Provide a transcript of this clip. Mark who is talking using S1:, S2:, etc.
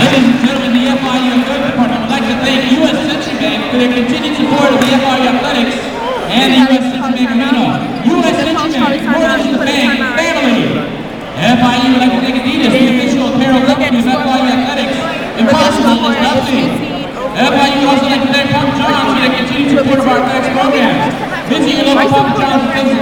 S1: Ladies and gentlemen, the FIU Department would like to thank U.S. Century Bank for their continued support of the FIU Athletics and the U.S. Century Bank U.S. Century Bank, family. FIU would like to thank Adidas, the official apparel company of FIU Athletics. Impossible is nothing. FIU প্রথম chance